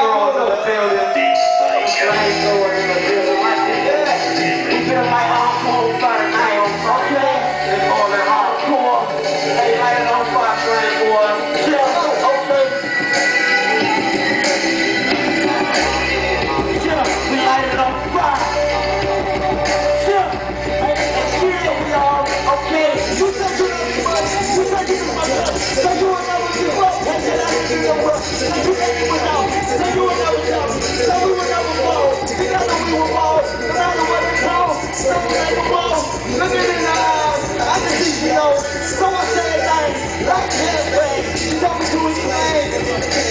girls of the building. Thanks, buddy.